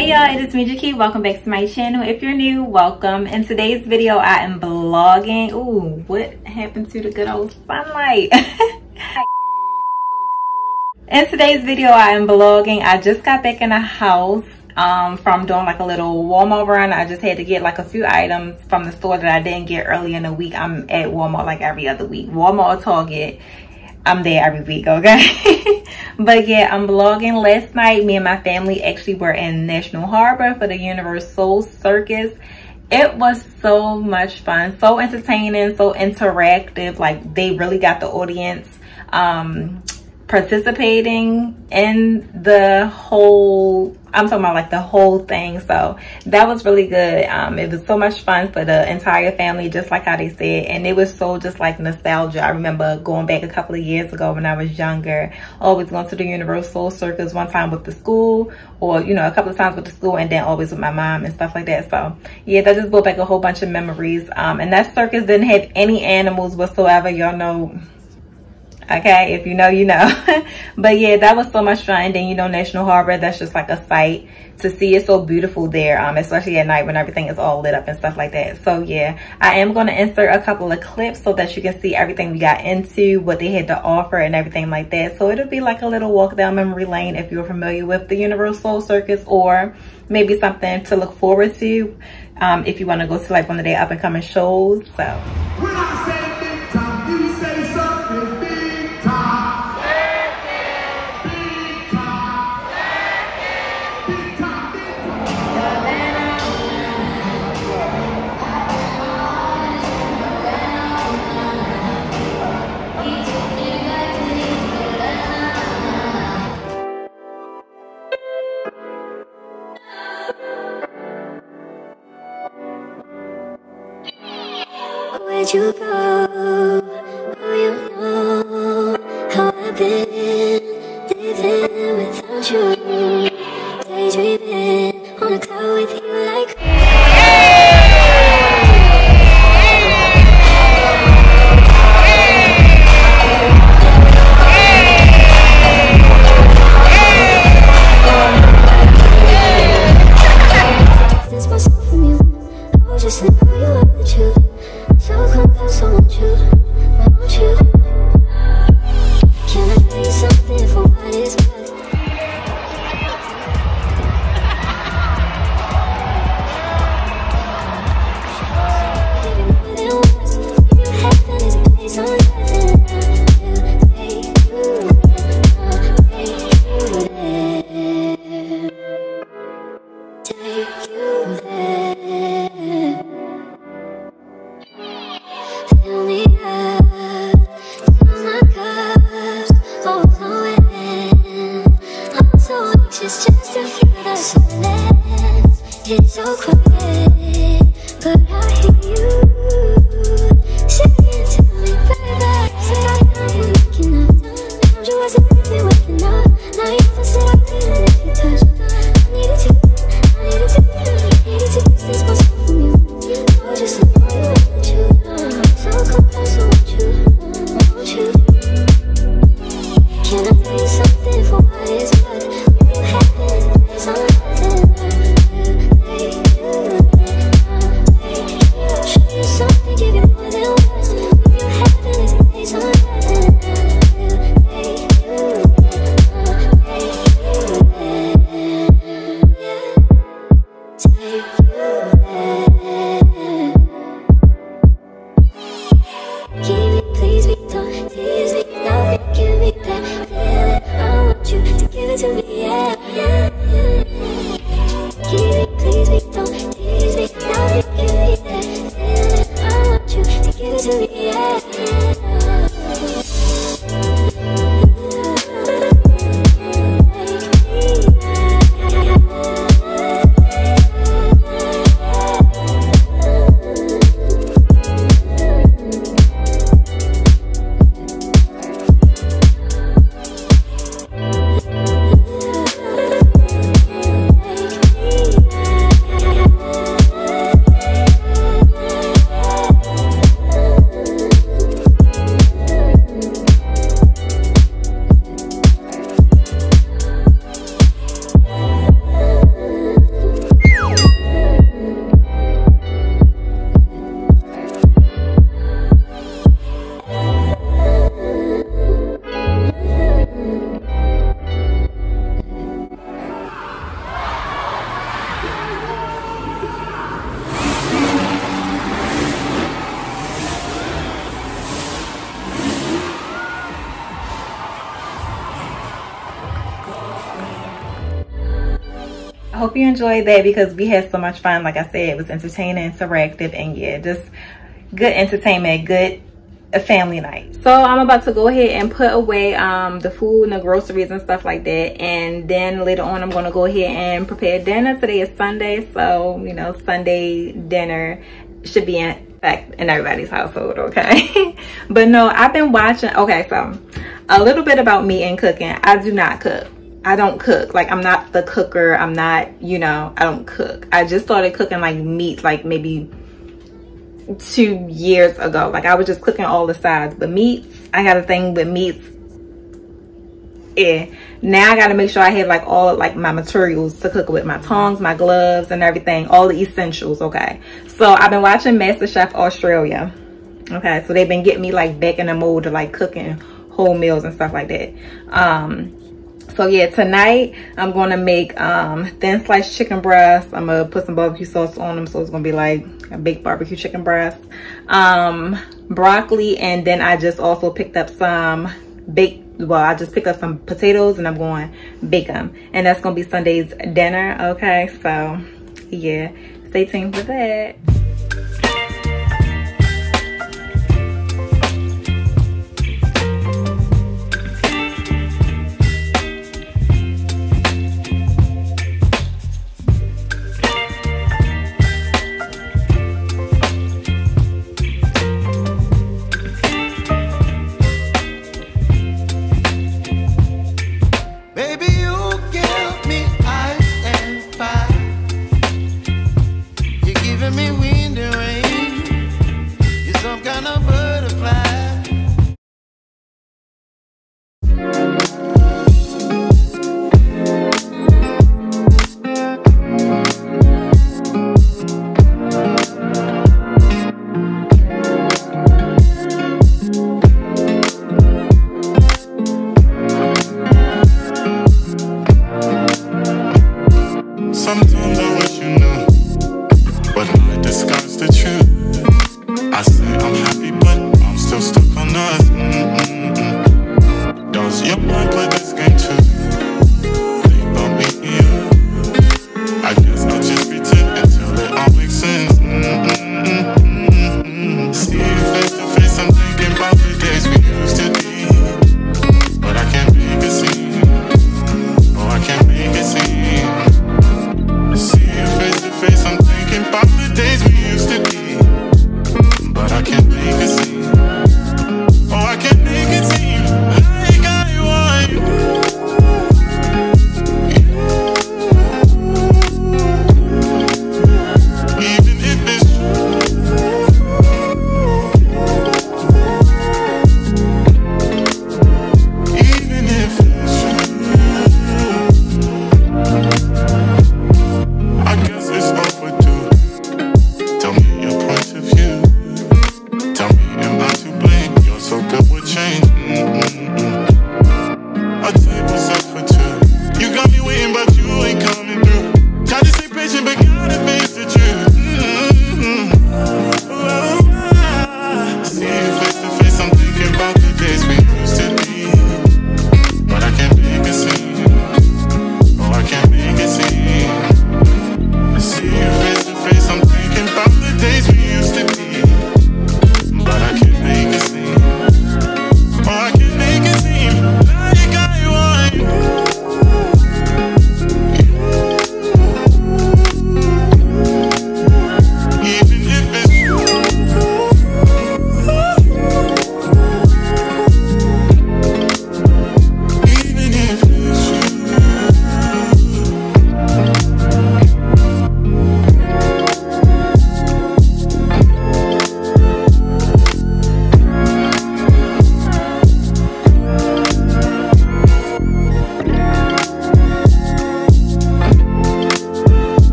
Hey y'all, it is me Jakee. Welcome back to my channel. If you're new, welcome. In today's video, I am vlogging. Ooh, what happened to the good old sunlight? in today's video, I am vlogging. I just got back in the house um, from doing like a little Walmart run. I just had to get like a few items from the store that I didn't get early in the week. I'm at Walmart like every other week. Walmart Target I'm there every week, okay? but yeah, I'm vlogging. Last night, me and my family actually were in National Harbor for the UniverSoul Circus. It was so much fun, so entertaining, so interactive. Like they really got the audience um, participating in the whole I'm talking about like the whole thing. So that was really good. Um, it was so much fun for the entire family, just like how they said. And it was so just like nostalgia. I remember going back a couple of years ago when I was younger, always going to the UniverSoul Circus one time with the school or, you know, a couple of times with the school and then always with my mom and stuff like that. So yeah, that just brought back a whole bunch of memories. Um, and that circus didn't have any animals whatsoever. Y'all know okay if you know you know. But yeah that was so much fun. And then you know national harbor that's just like a sight to see. It's so beautiful there um especially at night when everything is all lit up and stuff like that. So yeah i am going to insert a couple of clips so that you can see everything we got into what they had to offer and everything like that. So it'll be like a little walk down memory lane if you're familiar with the UniverSoul circus or maybe something to look forward to um if you want to go to like one of their up and coming shows so You go? Oh, you know how I've been living without you. Daydreaming hope you enjoyed that because we had so much fun. Like I said, it was entertaining, interactive, and yeah, just good entertainment, good family night. So I'm about to go ahead and put away um, the food and the groceries and stuff like that. And then later on, I'm gonna go ahead and prepare dinner. Today is Sunday, so you know, Sunday dinner should be in fact in everybody's household, okay? but no, I've been watching, okay, so a little bit about me and cooking. I do not cook. I don't cook. Like I'm not the cooker. I'm not, you know, I don't cook. I just started cooking like meat like maybe two years ago. Like I was just cooking all the sides. But meats, I got a thing with meats. Yeah. Now I got to make sure I have like all like my materials to cook with. My tongs, my gloves and everything. All the essentials, okay? So I've been watching MasterChef Australia. Okay, so they've been getting me like back in the mode of like cooking whole meals and stuff like that. Um, so yeah tonight i'm gonna make um thin sliced chicken breasts. i'm gonna put some barbecue sauce on them so it's gonna be like a baked barbecue chicken breast. Um broccoli and then i just also picked up some baked well i just picked up some potatoes and i'm going to bake them and that's gonna be sunday's dinner okay? So yeah stay tuned for that me we